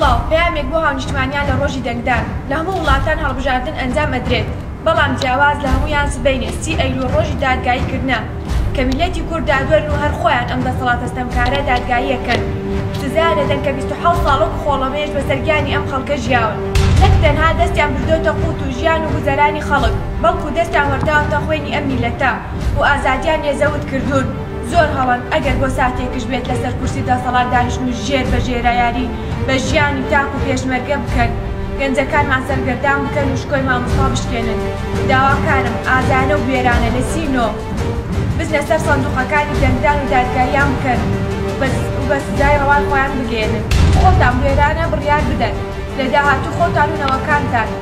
سڵاو، پەیامێک بۆ هاونیشتمانیان لە ڕۆژی دەنگدان، لە هەموو وڵاتان هەڵبژاردن ئەنجام ئەدرێت، بەڵام جیاواز لە هەموویان سبەینێ سی ئەیلوول ڕۆژی دادگایی کردنە کە میللەتی کورد دادوەرن و هەر خۆیان ئەم دەسەڵاتە ستەمکارە دادگایی ئەکەن، سزایان دەدەن کە بیست و حەوت ساڵە و بخۆڵەمێش بەسەر گیانی ئەم خەڵکە ژیاون، نەک تەنها دەستیان بردۆتە قووت و ژیان و گوزەرانی خەڵک، بەڵکو دەستیان وەرداوەتە خوێنی ئەم میللەتە و ئازادیان لێ زەوت کردوون. زۆر هەڵەن ئەگەر بۆ ساتێکش بێت لەسەر کورسی دەسەڵات دانیشن و ژێر بە ژێرە یاری بە ژیانی تاک و پێشمەرگە بکەن گەنجەکانمان سەرگەردان بکەن و شکۆی مامۆستا بشکێنن داواکارم ئازایانە و بوێرانە لە سی نۆ بچنە سەر سەندوقەکانی دەنگدان و دادگاییان بکەن و بە سزای ڕەوای خۆیان بگەیەنن خۆتان بوێرانە بڕیار بدەن لە داهاتووی خۆتان و نەوەکانتان.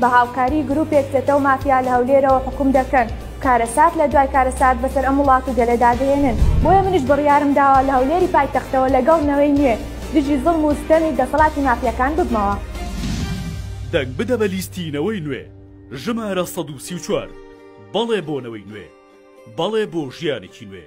بە هاوکاری گروپێک چەتە و مافیا لە هەولێرەوە حوکم دەکەن و کارەسات لە دوای کارەسات بەسەر ئەم وڵات و گەلەدا دەهێنن، بۆیە منیش بڕیارم داوە لە هەولێری پایتەختەوە لەگەڵ نەوەی نوێ دژی زوڵم و ستەمی دەسەڵاتی مافیاکان ببمەوە. دەنگ بدە بە لیستی نەوەی نوێ ژمارە سەد و سی و چوار بەڵێ بۆ نەوەی نوێ بەڵێ بۆ ژیانێکی نوێ.